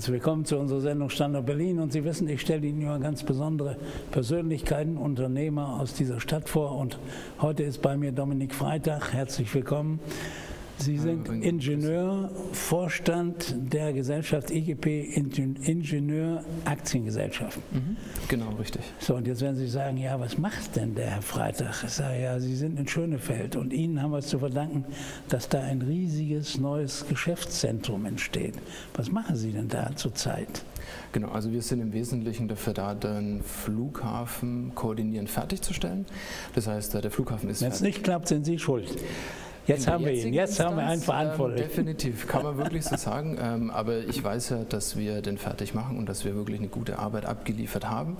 Herzlich willkommen zu unserer Sendung Standort Berlin. Und Sie wissen, ich stelle Ihnen immer ganz besondere Persönlichkeiten, Unternehmer aus dieser Stadt vor. Und heute ist bei mir Dominik Freitag. Herzlich willkommen. Sie sind Ingenieur, Vorstand der Gesellschaft IGP Ingenieur Aktiengesellschaft. Mhm. Genau, richtig. So, und jetzt werden Sie sagen, ja, was macht denn der Herr Freitag? Ich sage, ja, Sie sind in Schönefeld und Ihnen haben wir es zu verdanken, dass da ein riesiges neues Geschäftszentrum entsteht. Was machen Sie denn da zurzeit? Genau, also wir sind im Wesentlichen dafür da, den Flughafen koordinierend fertigzustellen. Das heißt, der Flughafen ist Wenn es nicht klappt, sind Sie schuld. Jetzt haben wir ihn, jetzt haben wir einen Verantwortlichen. Ähm, definitiv, kann man wirklich so sagen. Ähm, aber ich weiß ja, dass wir den fertig machen und dass wir wirklich eine gute Arbeit abgeliefert haben.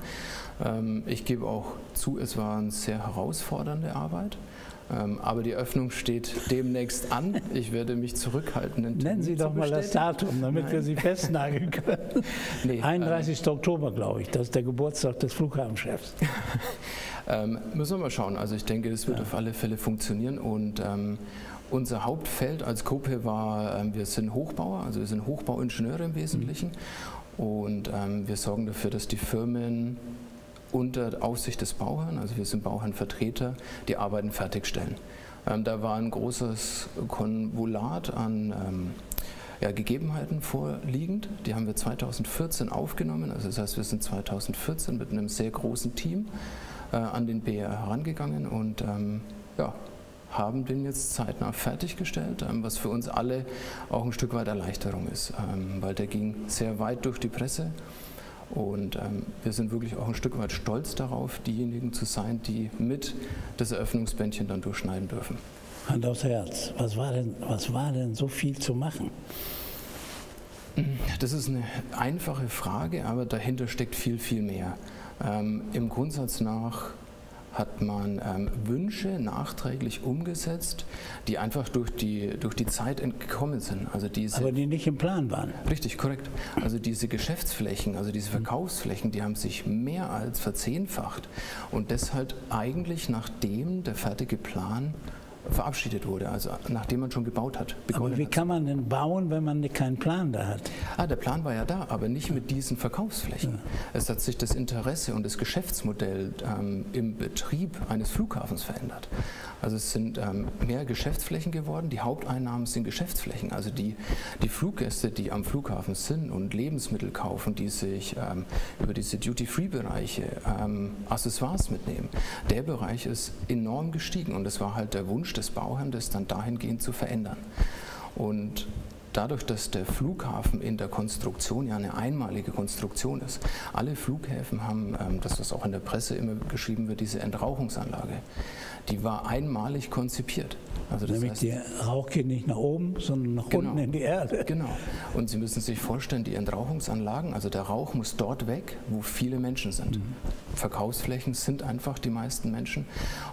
Ähm, ich gebe auch zu, es war eine sehr herausfordernde Arbeit. Ähm, aber die Öffnung steht demnächst an. Ich werde mich zurückhalten. Nennen Sie doch mal das Datum, damit Nein. wir Sie festnageln können. Nee, 31. Ähm, Oktober, glaube ich. Das ist der Geburtstag des Flughafenchefs. ähm, müssen wir mal schauen. Also ich denke, es wird ja. auf alle Fälle funktionieren. Und ähm, unser Hauptfeld als Gruppe war, ähm, wir sind Hochbauer, also wir sind Hochbauingenieure im Wesentlichen. Mhm. Und ähm, wir sorgen dafür, dass die Firmen unter Aufsicht des Bauherrn, also wir sind Bauherrnvertreter, die Arbeiten fertigstellen. Ähm, da war ein großes Konvolat an ähm, ja, Gegebenheiten vorliegend. Die haben wir 2014 aufgenommen. Also das heißt, wir sind 2014 mit einem sehr großen Team äh, an den BR herangegangen und ähm, ja, haben den jetzt zeitnah fertiggestellt, ähm, was für uns alle auch ein Stück weit Erleichterung ist, ähm, weil der ging sehr weit durch die Presse. Und ähm, wir sind wirklich auch ein Stück weit stolz darauf, diejenigen zu sein, die mit das Eröffnungsbändchen dann durchschneiden dürfen. Hand aufs Herz, was war denn, was war denn so viel zu machen? Das ist eine einfache Frage, aber dahinter steckt viel, viel mehr. Ähm, Im Grundsatz nach hat man ähm, Wünsche nachträglich umgesetzt, die einfach durch die, durch die Zeit entgekommen sind. Also diese, Aber die nicht im Plan waren. Richtig, korrekt. Also diese Geschäftsflächen, also diese Verkaufsflächen, die haben sich mehr als verzehnfacht. Und deshalb eigentlich nachdem der fertige Plan verabschiedet wurde, also nachdem man schon gebaut hat. Aber wie hat. kann man denn bauen, wenn man keinen Plan da hat? Ah, der Plan war ja da, aber nicht mit diesen Verkaufsflächen. Ja. Es hat sich das Interesse und das Geschäftsmodell ähm, im Betrieb eines Flughafens verändert. Also es sind ähm, mehr Geschäftsflächen geworden, die Haupteinnahmen sind Geschäftsflächen. Also die, die Fluggäste, die am Flughafen sind und Lebensmittel kaufen, die sich ähm, über diese Duty-Free-Bereiche ähm, Accessoires mitnehmen, der Bereich ist enorm gestiegen und es war halt der Wunsch des Bauherrn, das dann dahingehend zu verändern. Und dadurch, dass der Flughafen in der Konstruktion ja eine einmalige Konstruktion ist. Alle Flughäfen haben, ähm, das was auch in der Presse immer geschrieben wird, diese Entrauchungsanlage die war einmalig konzipiert. Also Nämlich heißt, der Rauch geht nicht nach oben, sondern nach genau, unten in die Erde. Genau. Und Sie müssen sich vorstellen, die Entrauchungsanlagen, also der Rauch muss dort weg, wo viele Menschen sind. Mhm. Verkaufsflächen sind einfach die meisten Menschen.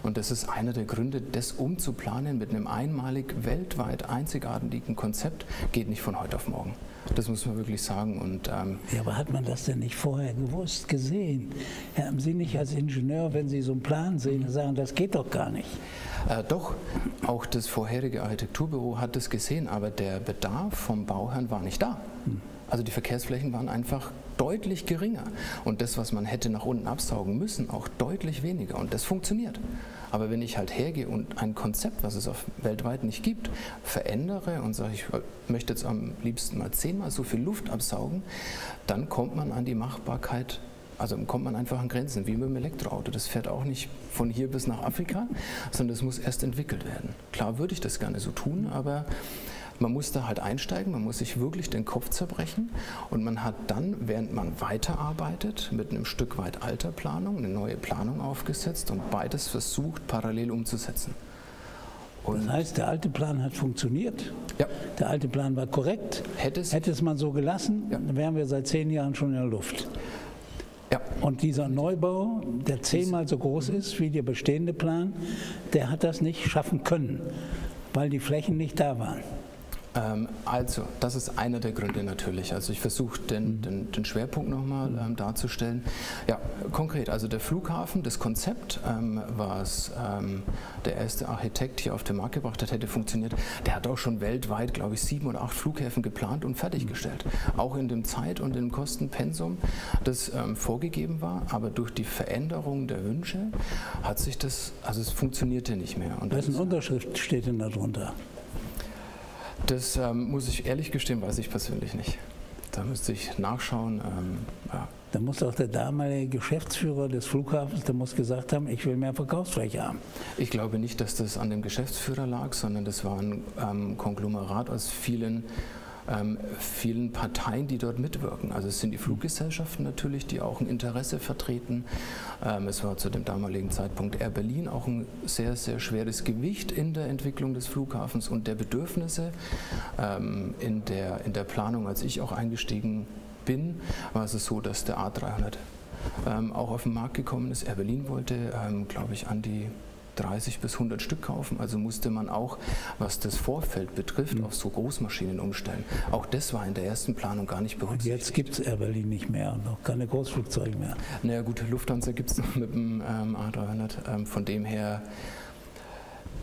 Und das ist einer der Gründe, das umzuplanen mit einem einmalig weltweit einzigartigen Konzept, geht nicht von heute auf morgen. Das muss man wirklich sagen. Und, ähm ja, aber hat man das denn nicht vorher gewusst, gesehen? Haben Sie nicht als Ingenieur, wenn Sie so einen Plan sehen, sagen, das geht doch gar nicht? Äh, doch, auch das vorherige Architekturbüro hat das gesehen, aber der Bedarf vom Bauherrn war nicht da. Hm. Also die Verkehrsflächen waren einfach deutlich geringer und das, was man hätte nach unten absaugen müssen, auch deutlich weniger und das funktioniert. Aber wenn ich halt hergehe und ein Konzept, was es auf weltweit nicht gibt, verändere und sage, ich möchte jetzt am liebsten mal zehnmal so viel Luft absaugen, dann kommt man an die Machbarkeit also kommt man einfach an Grenzen, wie mit dem Elektroauto. Das fährt auch nicht von hier bis nach Afrika, sondern das muss erst entwickelt werden. Klar würde ich das gerne so tun, aber man muss da halt einsteigen, man muss sich wirklich den Kopf zerbrechen und man hat dann, während man weiterarbeitet, mit einem Stück weit alter Planung eine neue Planung aufgesetzt und beides versucht parallel umzusetzen. Und das heißt, der alte Plan hat funktioniert. Ja. Der alte Plan war korrekt. Hätte es, Hätte es man so gelassen, ja. dann wären wir seit zehn Jahren schon in der Luft. Ja. Und dieser Neubau, der zehnmal so groß ist wie der bestehende Plan, der hat das nicht schaffen können, weil die Flächen nicht da waren. Ähm, also, das ist einer der Gründe natürlich. Also ich versuche den, mhm. den, den, Schwerpunkt nochmal ähm, darzustellen. Ja, konkret, also der Flughafen, das Konzept, ähm, was ähm, der erste Architekt hier auf den Markt gebracht hat, hätte funktioniert. Der hat auch schon weltweit, glaube ich, sieben oder acht Flughäfen geplant und fertiggestellt. Mhm. Auch in dem Zeit- und dem Kostenpensum, das ähm, vorgegeben war. Aber durch die Veränderung der Wünsche hat sich das, also es funktionierte nicht mehr. Und Wessen Unterschrift steht denn darunter? Das ähm, muss ich ehrlich gestehen, weiß ich persönlich nicht. Da müsste ich nachschauen. Ähm, ja. Da muss auch der damalige Geschäftsführer des Flughafens, der muss gesagt haben, ich will mehr Verkaufsfläche haben. Ich glaube nicht, dass das an dem Geschäftsführer lag, sondern das war ein ähm, Konglomerat aus vielen ähm, vielen Parteien, die dort mitwirken. Also es sind die Fluggesellschaften natürlich, die auch ein Interesse vertreten. Ähm, es war zu dem damaligen Zeitpunkt Air Berlin auch ein sehr, sehr schweres Gewicht in der Entwicklung des Flughafens und der Bedürfnisse. Ähm, in, der, in der Planung, als ich auch eingestiegen bin, war es so, dass der A300 ähm, auch auf den Markt gekommen ist. Air Berlin wollte, ähm, glaube ich, an die 30 bis 100 Stück kaufen. Also musste man auch, was das Vorfeld betrifft, mhm. auf so Großmaschinen umstellen. Auch das war in der ersten Planung gar nicht berücksichtigt. Und jetzt gibt es Air Berlin nicht mehr und auch keine Großflugzeuge mehr. Naja gut, Lufthansa gibt es noch mit dem ähm, A300. Ähm, von dem her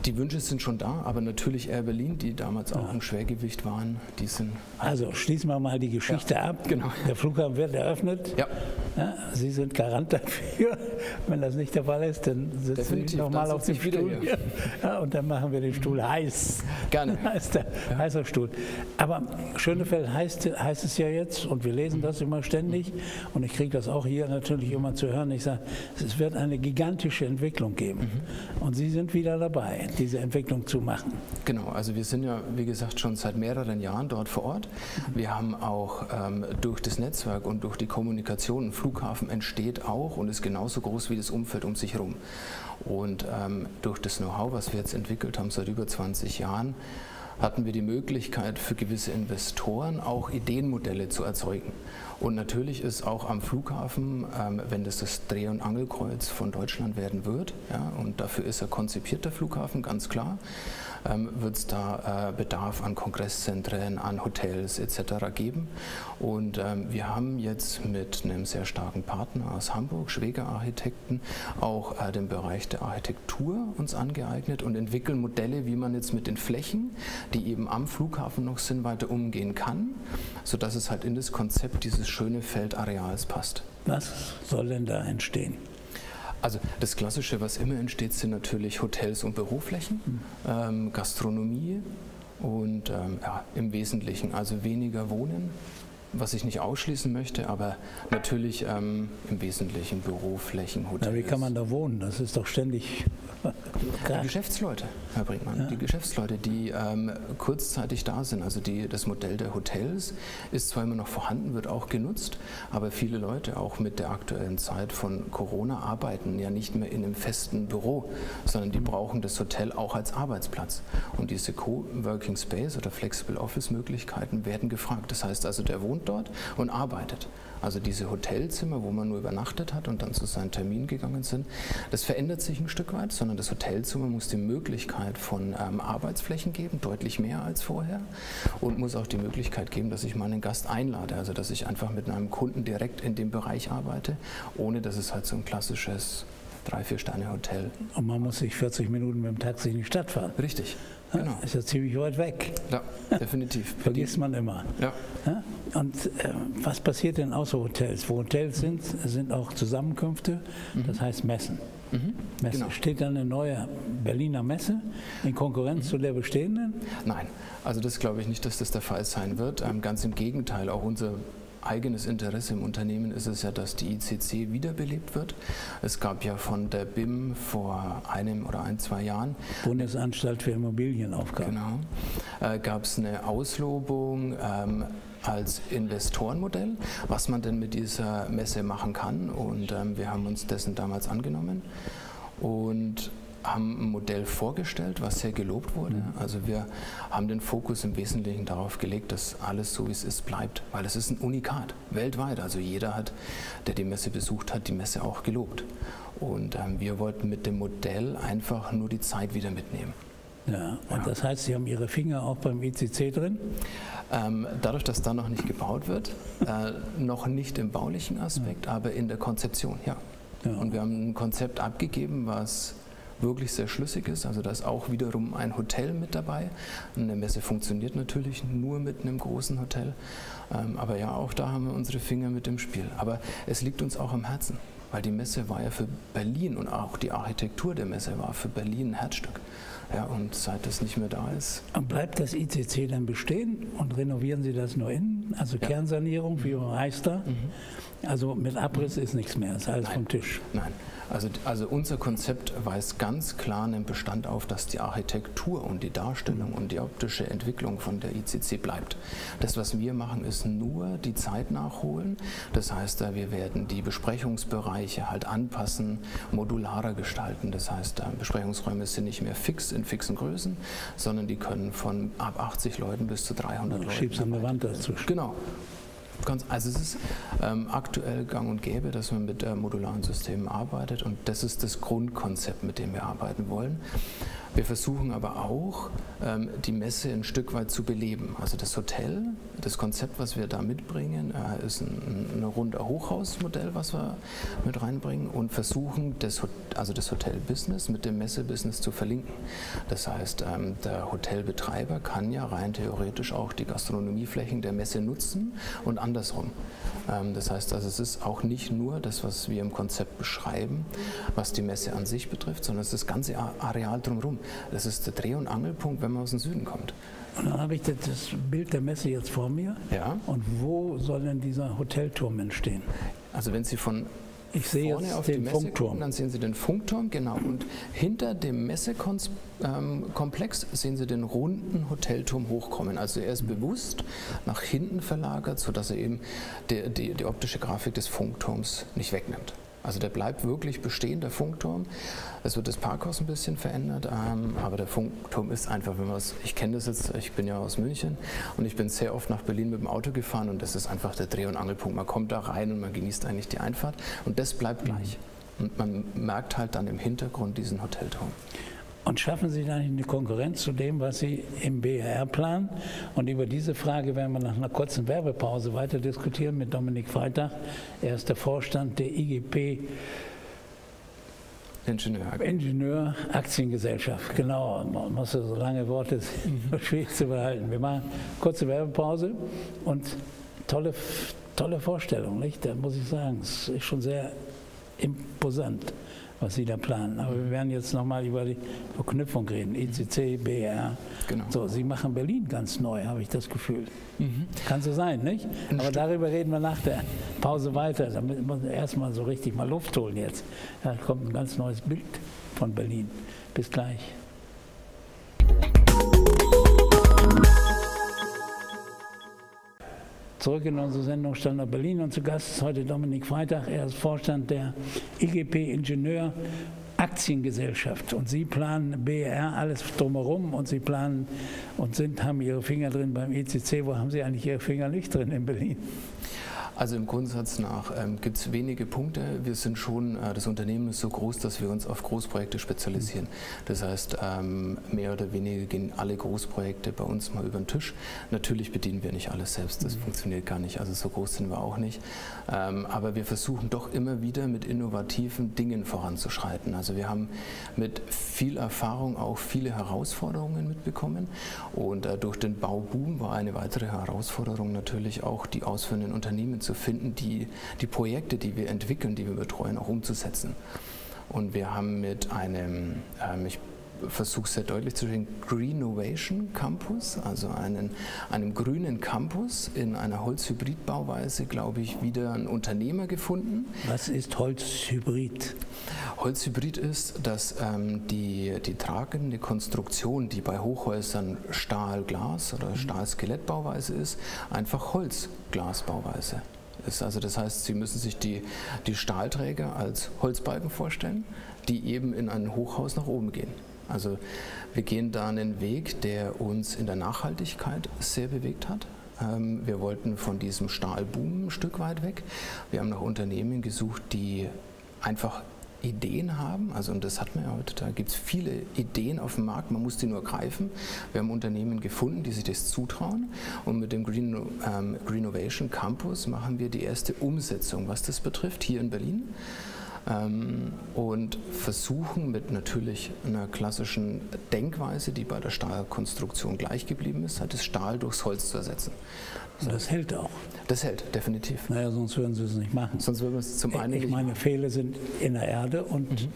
die Wünsche sind schon da, aber natürlich Air Berlin, die damals auch ein Schwergewicht waren, die sind. Also schließen wir mal die Geschichte ja, ab. Genau. Der Flughafen wird eröffnet. Ja. Ja. Sie sind Garant dafür. Wenn das nicht der Fall ist, dann sitzen Sie nochmal auf dem Stuhl. Hier. Ja, und dann machen wir den Stuhl heiß. Gerne. heißt der, ja. Heißer Stuhl. Aber Schönefeld heißt, heißt es ja jetzt, und wir lesen das immer ständig, und ich kriege das auch hier natürlich immer zu hören. Ich sage, es wird eine gigantische Entwicklung geben. Mhm. Und Sie sind wieder dabei diese Entwicklung zu machen. Genau, also wir sind ja, wie gesagt, schon seit mehreren Jahren dort vor Ort. Wir haben auch ähm, durch das Netzwerk und durch die Kommunikation, ein Flughafen entsteht auch und ist genauso groß wie das Umfeld um sich herum. Und ähm, durch das Know-how, was wir jetzt entwickelt haben seit über 20 Jahren, hatten wir die Möglichkeit für gewisse Investoren auch Ideenmodelle zu erzeugen. Und natürlich ist auch am Flughafen, ähm, wenn das das Dreh- und Angelkreuz von Deutschland werden wird, ja, und dafür ist er konzipiert, der Flughafen, ganz klar, ähm, wird es da äh, Bedarf an Kongresszentren, an Hotels etc. geben. Und ähm, wir haben jetzt mit einem sehr starken Partner aus Hamburg, Schweger Architekten, auch äh, den Bereich der Architektur uns angeeignet und entwickeln Modelle, wie man jetzt mit den Flächen, die eben am Flughafen noch sind, weiter umgehen kann, sodass es halt in das Konzept dieses schöne Feldareals passt. Was soll denn da entstehen? Also das Klassische, was immer entsteht, sind natürlich Hotels und Büroflächen, mhm. ähm, Gastronomie und ähm, ja, im Wesentlichen also weniger Wohnen, was ich nicht ausschließen möchte, aber natürlich ähm, im Wesentlichen Büroflächen, Hotels. Ja, wie kann man da wohnen? Das ist doch ständig. Die Geschäftsleute, Herr Brinkmann, ja. die Geschäftsleute, die ähm, kurzzeitig da sind. Also die, das Modell der Hotels ist zwar immer noch vorhanden, wird auch genutzt, aber viele Leute auch mit der aktuellen Zeit von Corona arbeiten ja nicht mehr in einem festen Büro, sondern die brauchen das Hotel auch als Arbeitsplatz. Und diese Co-Working Space oder Flexible Office Möglichkeiten werden gefragt. Das heißt also, der wohnt dort und arbeitet. Also diese Hotelzimmer, wo man nur übernachtet hat und dann zu seinen Terminen gegangen sind, das verändert sich ein Stück weit, sondern das Hotelzimmer muss die Möglichkeit von ähm, Arbeitsflächen geben, deutlich mehr als vorher und muss auch die Möglichkeit geben, dass ich meinen Gast einlade, also dass ich einfach mit einem Kunden direkt in dem Bereich arbeite, ohne dass es halt so ein klassisches drei, vier Sterne Hotel. Und man muss sich 40 Minuten mit dem Taxi in die Stadt fahren. Richtig. Genau. Ist ja ziemlich weit weg. Ja, definitiv. Vergisst man immer. Ja. Und äh, was passiert denn außer Hotels? Wo Hotels sind, sind auch Zusammenkünfte, mhm. das heißt Messen. Mhm. Messe. Genau. Steht dann eine neue Berliner Messe in Konkurrenz mhm. zu der bestehenden? Nein, also das glaube ich nicht, dass das der Fall sein wird. Ähm, ganz im Gegenteil, auch unser eigenes Interesse im Unternehmen ist es ja, dass die ICC wiederbelebt wird. Es gab ja von der BIM vor einem oder ein, zwei Jahren Bundesanstalt für Immobilienaufgaben. Genau. Äh, gab es eine Auslobung ähm, als Investorenmodell, was man denn mit dieser Messe machen kann. Und ähm, wir haben uns dessen damals angenommen. Und haben ein Modell vorgestellt, was sehr gelobt wurde. Mhm. Also wir haben den Fokus im Wesentlichen darauf gelegt, dass alles so wie es ist bleibt, weil es ist ein Unikat weltweit. Also jeder hat, der die Messe besucht hat, die Messe auch gelobt. Und ähm, wir wollten mit dem Modell einfach nur die Zeit wieder mitnehmen. Ja, und ja. das heißt, Sie haben Ihre Finger auch beim ICC drin? Ähm, dadurch, dass da noch nicht gebaut wird, äh, noch nicht im baulichen Aspekt, ja. aber in der Konzeption, ja. ja. Und wir haben ein Konzept abgegeben, was wirklich sehr schlüssig ist. Also da ist auch wiederum ein Hotel mit dabei. Eine Messe funktioniert natürlich nur mit einem großen Hotel. Ähm, aber ja, auch da haben wir unsere Finger mit im Spiel. Aber es liegt uns auch am Herzen, weil die Messe war ja für Berlin und auch die Architektur der Messe war für Berlin ein Herzstück. Ja, und seit das nicht mehr da ist. Und bleibt das ICC dann bestehen und renovieren Sie das nur innen? Also ja. Kernsanierung wie Reichster? Mhm. Also mit Abriss ist nichts mehr, ist alles Nein. vom Tisch. Nein, also, also unser Konzept weist ganz klar einen Bestand auf, dass die Architektur und die Darstellung und die optische Entwicklung von der ICC bleibt. Das, was wir machen, ist nur die Zeit nachholen. Das heißt, äh, wir werden die Besprechungsbereiche halt anpassen, modularer gestalten. Das heißt, äh, Besprechungsräume sind nicht mehr fix in fixen Größen, sondern die können von ab 80 Leuten bis zu 300 Leuten. Schiebst an der Wand dazu. Genau. Ganz, also es ist ähm, aktuell gang und gäbe, dass man mit äh, modularen Systemen arbeitet und das ist das Grundkonzept, mit dem wir arbeiten wollen. Wir versuchen aber auch, ähm, die Messe ein Stück weit zu beleben. Also das Hotel, das Konzept, was wir da mitbringen, äh, ist ein, ein runder Hochhausmodell, was wir mit reinbringen und versuchen, das, also das Hotelbusiness mit dem Messebusiness zu verlinken. Das heißt, ähm, der Hotelbetreiber kann ja rein theoretisch auch die Gastronomieflächen der Messe nutzen und andersrum. Ähm, das heißt also, es ist auch nicht nur das, was wir im Konzept beschreiben, was die Messe an sich betrifft, sondern es ist das ganze Areal drumherum. Das ist der Dreh- und Angelpunkt, wenn man aus dem Süden kommt. Und dann habe ich das Bild der Messe jetzt vor mir. Ja. Und wo soll denn dieser Hotelturm entstehen? Also wenn Sie von ich sehe Vorne jetzt auf den Funkturm. Gucken, dann sehen Sie den Funkturm, genau. Und hinter dem Messekomplex ähm, sehen Sie den runden Hotelturm hochkommen. Also er ist mhm. bewusst nach hinten verlagert, sodass er eben die, die, die optische Grafik des Funkturms nicht wegnimmt. Also der bleibt wirklich bestehen, der Funkturm. Es wird das Parkhaus ein bisschen verändert, ähm, aber der Funkturm ist einfach, wenn man es, ich kenne das jetzt, ich bin ja aus München und ich bin sehr oft nach Berlin mit dem Auto gefahren und das ist einfach der Dreh- und Angelpunkt. Man kommt da rein und man genießt eigentlich die Einfahrt und das bleibt gleich. Und man merkt halt dann im Hintergrund diesen Hotelturm. Und schaffen Sie dann eine Konkurrenz zu dem, was Sie im BRR planen? Und über diese Frage werden wir nach einer kurzen Werbepause weiter diskutieren mit Dominik Freitag. Er ist der Vorstand der IGP Ingenieur. Ingenieur Aktiengesellschaft. Genau, man muss so lange Worte mhm. schwierig zu behalten. Wir machen kurze Werbepause und tolle, tolle Vorstellung, nicht? Da muss ich sagen, es ist schon sehr imposant was Sie da planen. Aber wir werden jetzt nochmal über die Verknüpfung reden. ECC, BR. Genau. So, Sie machen Berlin ganz neu, habe ich das Gefühl. Mhm. Kann so sein, nicht? Ein Aber Stück. darüber reden wir nach der Pause weiter. Da müssen wir erstmal so richtig mal Luft holen jetzt. Da kommt ein ganz neues Bild von Berlin. Bis gleich. Zurück in unsere Sendung Standort Berlin und zu Gast ist heute Dominik Freitag. Er ist Vorstand der IGP Ingenieur Aktiengesellschaft und Sie planen BR alles drumherum und Sie planen und sind, haben Ihre Finger drin beim ECC. Wo haben Sie eigentlich Ihre Finger nicht drin in Berlin? Also im Grundsatz nach ähm, gibt es wenige Punkte. Wir sind schon, äh, das Unternehmen ist so groß, dass wir uns auf Großprojekte spezialisieren. Das heißt, ähm, mehr oder weniger gehen alle Großprojekte bei uns mal über den Tisch. Natürlich bedienen wir nicht alles selbst, das mhm. funktioniert gar nicht. Also so groß sind wir auch nicht. Ähm, aber wir versuchen doch immer wieder mit innovativen Dingen voranzuschreiten. Also wir haben mit viel Erfahrung auch viele Herausforderungen mitbekommen. Und äh, durch den Bauboom war eine weitere Herausforderung natürlich auch die ausführenden Unternehmen zu finden, die, die Projekte, die wir entwickeln, die wir betreuen, auch umzusetzen. Und wir haben mit einem, ähm, ich versuche sehr deutlich zu sehen, Greenovation Campus, also einen, einem grünen Campus in einer Holzhybrid-Bauweise, glaube ich, wieder ein Unternehmer gefunden. Was ist Holzhybrid? Holzhybrid ist, dass ähm, die, die tragende Konstruktion, die bei Hochhäusern Stahl-Glas oder mhm. Stahl-Skelettbauweise ist, einfach Holzglasbauweise ist. Also das heißt, Sie müssen sich die, die Stahlträger als Holzbalken vorstellen, die eben in ein Hochhaus nach oben gehen. Also wir gehen da einen Weg, der uns in der Nachhaltigkeit sehr bewegt hat. Ähm, wir wollten von diesem Stahlboom ein Stück weit weg. Wir haben nach Unternehmen gesucht, die einfach Ideen haben. Also und das hat man ja heute, da gibt es viele Ideen auf dem Markt, man muss die nur greifen. Wir haben Unternehmen gefunden, die sich das zutrauen. Und mit dem Green, ähm, Greenovation Campus machen wir die erste Umsetzung, was das betrifft, hier in Berlin ähm, und versuchen mit natürlich einer klassischen Denkweise, die bei der Stahlkonstruktion gleich geblieben ist, halt das Stahl durchs Holz zu ersetzen. Das, das hält auch. Das hält, definitiv. Naja, sonst würden sie es nicht machen. Sonst würden wir es zum einen Ich meine, Pfähle sind in der Erde und mhm.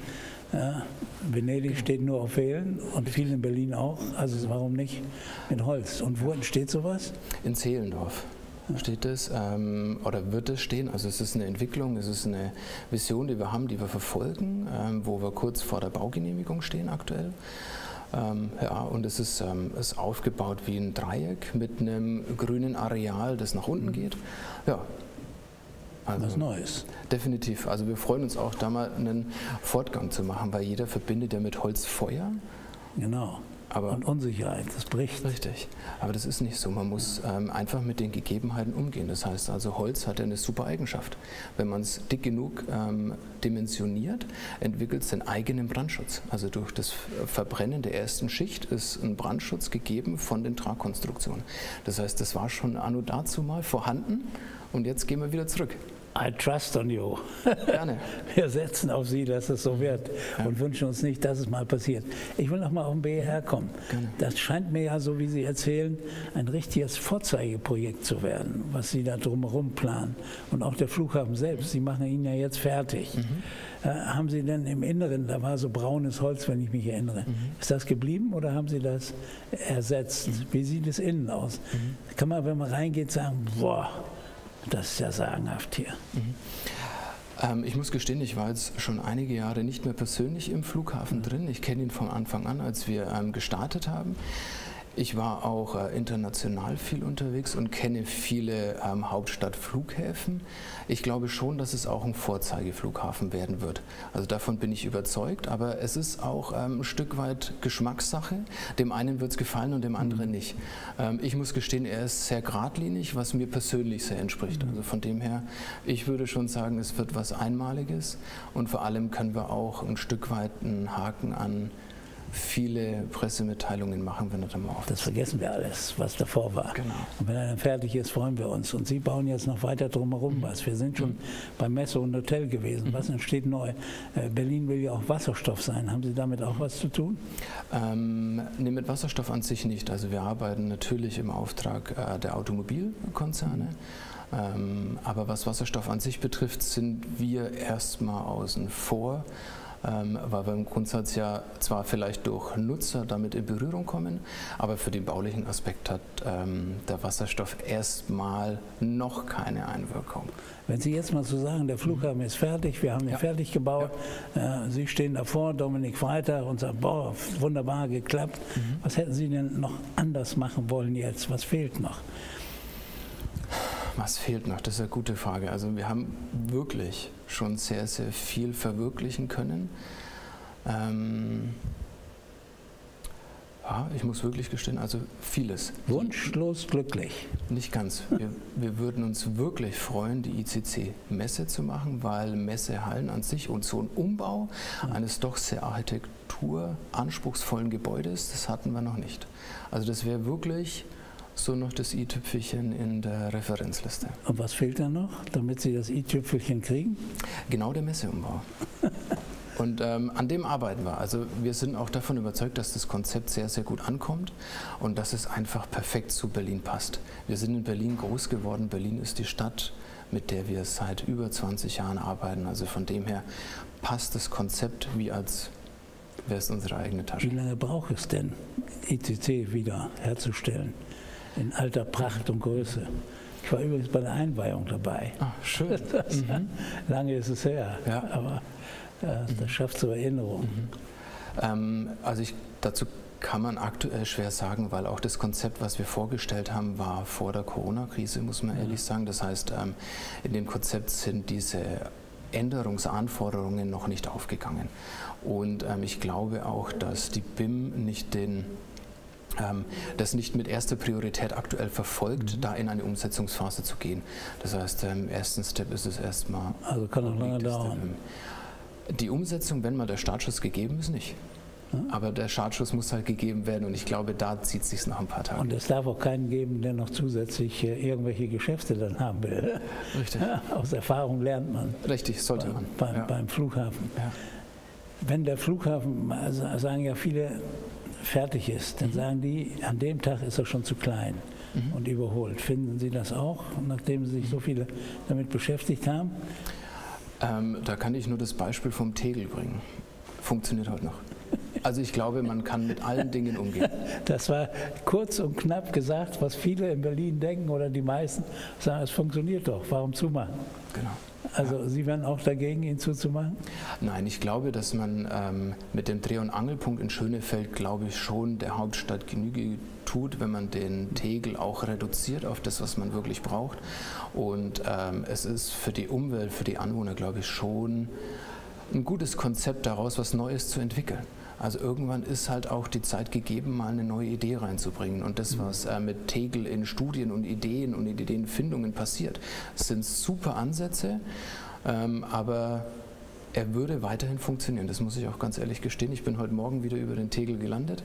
Ja, Venedig genau. steht nur auf Pfählen und viel in Berlin auch. Also warum nicht mit Holz? Und wo entsteht sowas? In Zehlendorf steht es ähm, oder wird es stehen. Also es ist eine Entwicklung, es ist eine Vision, die wir haben, die wir verfolgen, ähm, wo wir kurz vor der Baugenehmigung stehen aktuell. Ähm, ja, und es ist, ähm, ist aufgebaut wie ein Dreieck mit einem grünen Areal, das nach unten geht. Ja, also, was Neues. Definitiv. Also wir freuen uns auch, da mal einen Fortgang zu machen, weil jeder verbindet ja mit Holz Feuer. Genau. Aber und Unsicherheit, das bricht. Richtig. Aber das ist nicht so. Man muss ähm, einfach mit den Gegebenheiten umgehen. Das heißt also, Holz hat eine super Eigenschaft. Wenn man es dick genug ähm, dimensioniert, entwickelt es den eigenen Brandschutz. Also durch das Verbrennen der ersten Schicht ist ein Brandschutz gegeben von den Tragkonstruktionen. Das heißt, das war schon anno dazu mal vorhanden und jetzt gehen wir wieder zurück. I trust on you. Gerne. Wir setzen auf Sie, dass es so wird ja. und wünschen uns nicht, dass es mal passiert. Ich will noch mal auf den BER kommen. Gerne. Das scheint mir ja, so wie Sie erzählen, ein richtiges Vorzeigeprojekt zu werden, was Sie da drumherum planen. Und auch der Flughafen selbst, Sie machen ihn ja jetzt fertig. Mhm. Äh, haben Sie denn im Inneren, da war so braunes Holz, wenn ich mich erinnere, mhm. ist das geblieben oder haben Sie das ersetzt? Mhm. Wie sieht es innen aus? Mhm. Kann man, wenn man reingeht, sagen, boah, das ist ja sagenhaft hier. Mhm. Ähm, ich muss gestehen, ich war jetzt schon einige Jahre nicht mehr persönlich im Flughafen drin. Ich kenne ihn von Anfang an, als wir ähm, gestartet haben. Ich war auch äh, international viel unterwegs und kenne viele ähm, Hauptstadtflughäfen. Ich glaube schon, dass es auch ein Vorzeigeflughafen werden wird. Also davon bin ich überzeugt, aber es ist auch ähm, ein Stück weit Geschmackssache. Dem einen wird es gefallen und dem anderen mhm. nicht. Ähm, ich muss gestehen, er ist sehr geradlinig, was mir persönlich sehr entspricht. Mhm. Also von dem her, ich würde schon sagen, es wird was Einmaliges und vor allem können wir auch ein Stück weit einen Haken an viele Pressemitteilungen machen, er dann mal auf Das vergessen wir alles, was davor war. Genau. Und wenn er dann fertig ist, freuen wir uns. Und Sie bauen jetzt noch weiter drumherum mhm. was. Wir sind schon mhm. beim Messe und Hotel gewesen. Mhm. Was entsteht neu? Äh, Berlin will ja auch Wasserstoff sein. Haben Sie damit auch was zu tun? Ähm, nee, mit Wasserstoff an sich nicht. Also wir arbeiten natürlich im Auftrag äh, der Automobilkonzerne. Ähm, aber was Wasserstoff an sich betrifft, sind wir erstmal außen vor weil wir im Grundsatz ja zwar vielleicht durch Nutzer damit in Berührung kommen, aber für den baulichen Aspekt hat ähm, der Wasserstoff erstmal noch keine Einwirkung. Wenn Sie jetzt mal so sagen, der Flughafen ist fertig, wir haben ihn ja. fertig gebaut, ja. äh, Sie stehen davor, Dominik Freitag und sagen, boah, wunderbar geklappt. Mhm. Was hätten Sie denn noch anders machen wollen jetzt? Was fehlt noch? Was fehlt noch? Das ist eine gute Frage. Also wir haben wirklich schon sehr, sehr viel verwirklichen können. Ähm, ja, ich muss wirklich gestehen, also vieles. Wunschlos glücklich. Nicht ganz. Wir, wir würden uns wirklich freuen, die ICC-Messe zu machen, weil Messehallen an sich und so ein Umbau eines doch sehr architekturanspruchsvollen Gebäudes, das hatten wir noch nicht. Also das wäre wirklich so noch das i-Tüpfelchen in der Referenzliste. Und was fehlt da noch, damit Sie das i-Tüpfelchen kriegen? Genau der Messeumbau. Und ähm, an dem arbeiten wir. Also wir sind auch davon überzeugt, dass das Konzept sehr, sehr gut ankommt und dass es einfach perfekt zu Berlin passt. Wir sind in Berlin groß geworden. Berlin ist die Stadt, mit der wir seit über 20 Jahren arbeiten. Also von dem her passt das Konzept wie als wäre es unsere eigene Tasche. Wie lange braucht es denn, ICC wieder herzustellen? In alter Pracht und Größe. Ich war übrigens bei der Einweihung dabei. Ach, schön. Das, mhm. Lange ist es her, ja. aber ja, das mhm. schafft so Erinnerungen. Mhm. Ähm, also ich, dazu kann man aktuell schwer sagen, weil auch das Konzept, was wir vorgestellt haben, war vor der Corona-Krise, muss man ehrlich sagen. Das heißt, ähm, in dem Konzept sind diese Änderungsanforderungen noch nicht aufgegangen. Und ähm, ich glaube auch, dass die BIM nicht den das nicht mit erster Priorität aktuell verfolgt, mhm. da in eine Umsetzungsphase zu gehen. Das heißt, im ersten Step ist es erstmal. Also kann auch lange dauern. Die Umsetzung, wenn mal der Startschuss gegeben ist, nicht. Aber der Startschuss muss halt gegeben werden und ich glaube, da zieht es sich noch ein paar Tage. Und es darf auch keinen geben, der noch zusätzlich äh, irgendwelche Geschäfte dann haben will. Richtig. Ja, aus Erfahrung lernt man. Richtig, sollte beim, man. Beim, ja. beim Flughafen. Wenn der Flughafen, also sagen ja viele, fertig ist, dann sagen die, an dem Tag ist er schon zu klein Mhm. und überholt. Finden Sie das auch, nachdem Sie sich so viele damit beschäftigt haben? Ähm, da kann ich nur das Beispiel vom Tegel bringen. Funktioniert heute noch. Also ich glaube, man kann mit allen Dingen umgehen. Das war kurz und knapp gesagt, was viele in Berlin denken oder die meisten sagen, es funktioniert doch, warum zumachen? Genau. Also Sie wären auch dagegen, ihn zuzumachen? Nein, ich glaube, dass man ähm, mit dem Dreh- und Angelpunkt in Schönefeld, glaube ich, schon der Hauptstadt Genüge tut, wenn man den Tegel auch reduziert auf das, was man wirklich braucht. Und ähm, es ist für die Umwelt, für die Anwohner, glaube ich, schon ein gutes Konzept daraus, was Neues zu entwickeln. Also irgendwann ist halt auch die Zeit gegeben, mal eine neue Idee reinzubringen. Und das, was äh, mit Tegel in Studien und Ideen und Ideenfindungen passiert, sind super Ansätze, ähm, aber er würde weiterhin funktionieren. Das muss ich auch ganz ehrlich gestehen. Ich bin heute Morgen wieder über den Tegel gelandet.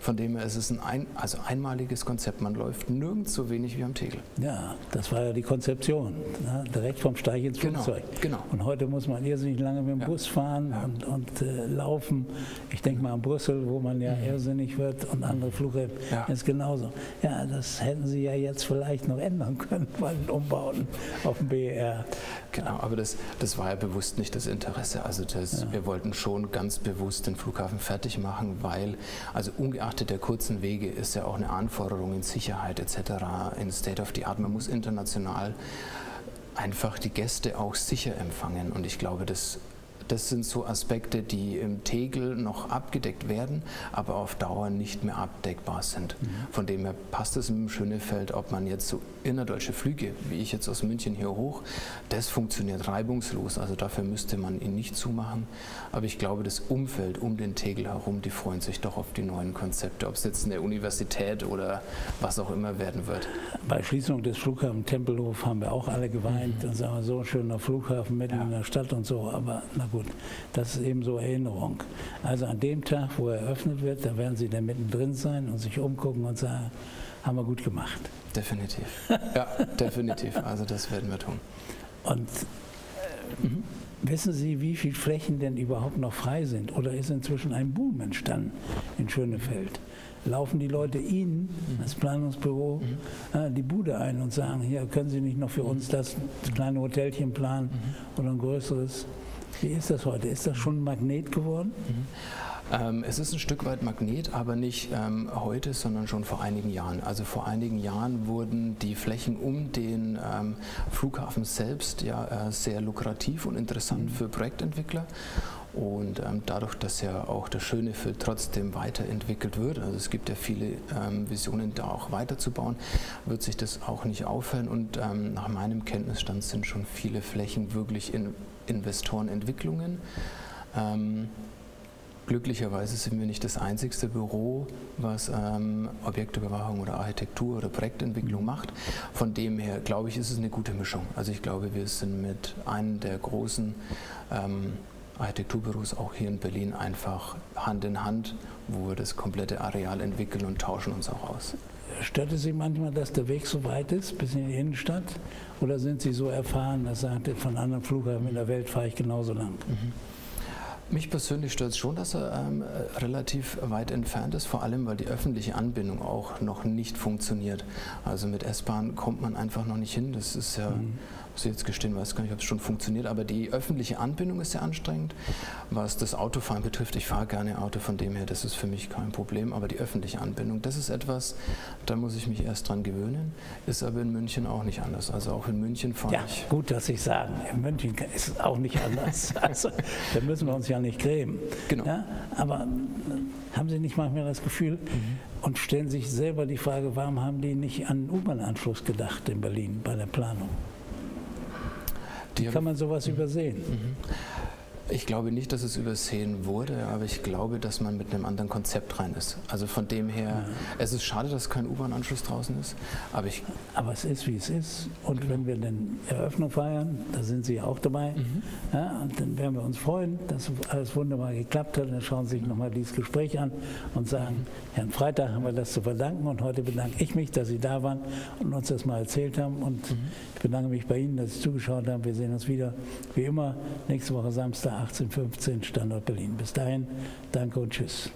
Von dem her ist es ein, ein also einmaliges Konzept. Man läuft nirgends so wenig wie am Tegel. Ja, das war ja die Konzeption. Ne? Direkt vom Steig ins Genau, Flugzeug. genau. Und heute muss man irrsinnig lange mit dem Ja. Bus fahren Ja. und, und äh, laufen. Ich denke mal an Brüssel, wo man ja irrsinnig wird und andere Flughäfen Mhm. Ja. ist genauso. Ja, das hätten Sie ja jetzt vielleicht noch ändern können bei den Umbauten auf dem BER. Genau, aber das, das war ja bewusst nicht das Interesse. Also das, wir wollten schon ganz bewusst den Flughafen fertig machen, weil, also ungeachtet der kurzen Wege, ist ja auch eine Anforderung in Sicherheit etc., in State of the Art. Man muss international einfach die Gäste auch sicher empfangen. Und ich glaube, das, das sind so Aspekte, die im Tegel noch abgedeckt werden, aber auf Dauer nicht mehr abdeckbar sind. Von dem her passt es im Schönefeld, ob man jetzt so innerdeutsche Flüge, wie ich jetzt aus München hier hoch, das funktioniert reibungslos. Also dafür müsste man ihn nicht zumachen. Aber ich glaube, das Umfeld um den Tegel herum, die freuen sich doch auf die neuen Konzepte, ob es jetzt eine Universität oder was auch immer werden wird. Bei Schließung des Flughafens Tempelhof haben wir auch alle geweint und sagen, so ein schöner Flughafen mitten in der Stadt und so. Aber na gut, das ist eben so Erinnerung. Also an dem Tag, wo er eröffnet wird, da werden Sie dann mittendrin sein und sich umgucken und sagen, haben wir gut gemacht. Definitiv. Ja, definitiv. Also das werden wir tun. Und äh, wissen Sie, wie viele Flächen denn überhaupt noch frei sind? Oder ist inzwischen ein Boom entstanden in Schönefeld? Laufen die Leute Ihnen, das Planungsbüro, äh, die Bude ein und sagen, hier können Sie nicht noch für uns das kleine Hotelchen planen oder ein größeres? Wie ist das heute? Ist das schon ein Magnet geworden? Ähm, es ist ein Stück weit Magnet, aber nicht ähm, heute, sondern schon vor einigen Jahren. Also vor einigen Jahren wurden die Flächen um den ähm, Flughafen selbst ja äh, sehr lukrativ und interessant für Projektentwickler. Und ähm, dadurch, dass ja auch das Schönefeld trotzdem weiterentwickelt wird, also es gibt ja viele ähm, Visionen, da auch weiterzubauen, wird sich das auch nicht aufhören. Und ähm, nach meinem Kenntnisstand sind schon viele Flächen wirklich in Investorenentwicklungen. Ähm, Glücklicherweise sind wir nicht das einzigste Büro, was ähm, Objektüberwachung oder Architektur oder Projektentwicklung macht. Von dem her, glaube ich, ist es eine gute Mischung. Also ich glaube, wir sind mit einem der großen ähm, Architekturbüros auch hier in Berlin einfach Hand in Hand, wo wir das komplette Areal entwickeln und tauschen uns auch aus. Stört es Sie manchmal, dass der Weg so weit ist, bis in die Innenstadt? Oder sind Sie so erfahren, dass Sie sagen, von anderen Flughäfen in der Welt fahre ich genauso lang? Mich persönlich stört es schon, dass er ähm, äh, relativ weit entfernt ist, vor allem weil die öffentliche Anbindung auch noch nicht funktioniert. Also mit S-Bahn kommt man einfach noch nicht hin. Das ist ja, muss ich jetzt gestehen, weiß gar nicht, ob es schon funktioniert, aber die öffentliche Anbindung ist sehr anstrengend. Was das Autofahren betrifft, ich fahre gerne Auto, von dem her, das ist für mich kein Problem, aber die öffentliche Anbindung, das ist etwas, da muss ich mich erst dran gewöhnen, ist aber in München auch nicht anders. Also auch in München fahre Ja, ich. gut, dass Sie sagen, in München ist es auch nicht anders. Also, da müssen wir uns ja nicht grämen. Genau. Ja, aber äh, haben Sie nicht manchmal das Gefühl und stellen sich selber die Frage, warum haben die nicht an den U-Bahn-Anschluss gedacht in Berlin bei der Planung? Die Kann man sowas übersehen? Ich glaube nicht, dass es übersehen wurde, aber ich glaube, dass man mit einem anderen Konzept rein ist. Also von dem her, ja. es ist schade, dass kein U-Bahn-Anschluss draußen ist, aber ich... Aber es ist, wie es ist. Und genau. wenn wir dann Eröffnung feiern, da sind Sie auch dabei, mhm. ja, und dann werden wir uns freuen, dass alles wunderbar geklappt hat. Dann schauen Sie sich nochmal dieses Gespräch an und sagen, Herrn Freitag haben wir das zu verdanken und heute bedanke ich mich, dass Sie da waren und uns das mal erzählt haben. Und mhm. ich bedanke mich bei Ihnen, dass Sie zugeschaut haben. Wir sehen uns wieder, wie immer, nächste Woche Samstag 1815 Standort Berlin. Bis dahin, danke und tschüss.